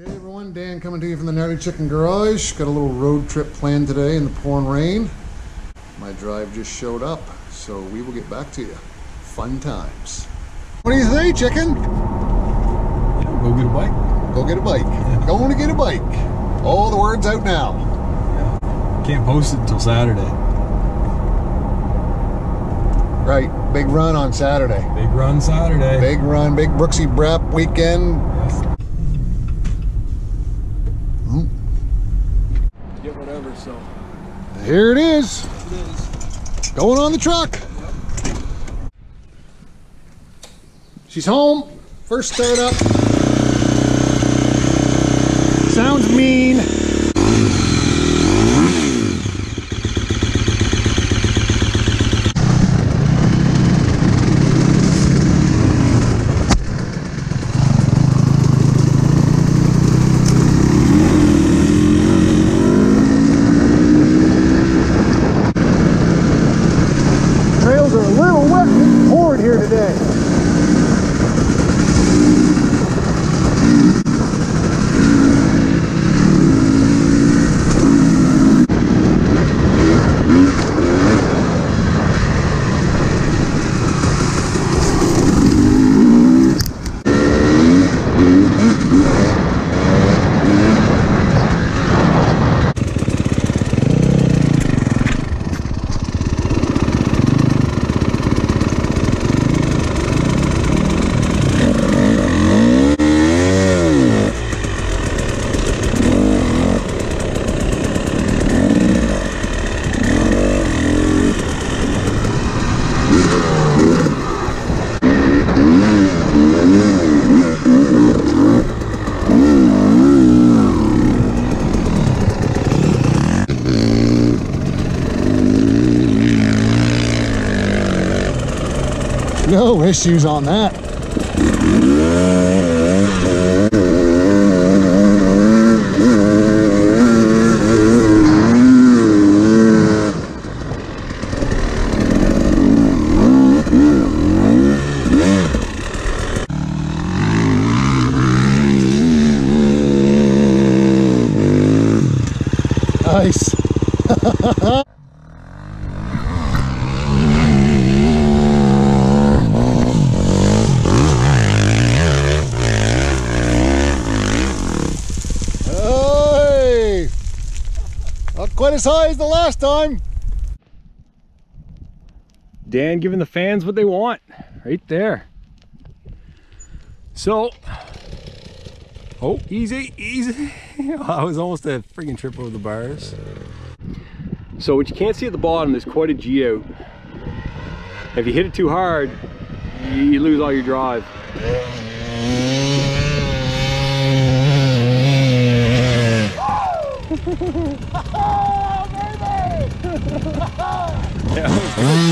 Good day, everyone. Dan coming to you from the Gnarly Chicken Garage. Got a little road trip planned today in the pouring rain. My drive just showed up, so we will get back to you. Fun times. What do you say, chicken? Yeah, go get a bike. Go get a bike. Going to get a bike. All the words out now. Yeah. Can't post it until Saturday. Right. Big run on Saturday. Big run Saturday. Big run, big Brooksy Brap weekend. Yes. So. Here it is. It is. Going on the truck. She's home. First start up. Sounds mean. you No issues on that. Nice. Quite as high as the last time. Dan giving the fans what they want. Right there. So, oh, easy, easy. I was almost a freaking trip over the bars. So what you can't see at the bottom, there's quite a G out. If you hit it too hard, you lose all your drive. Mm-hmm.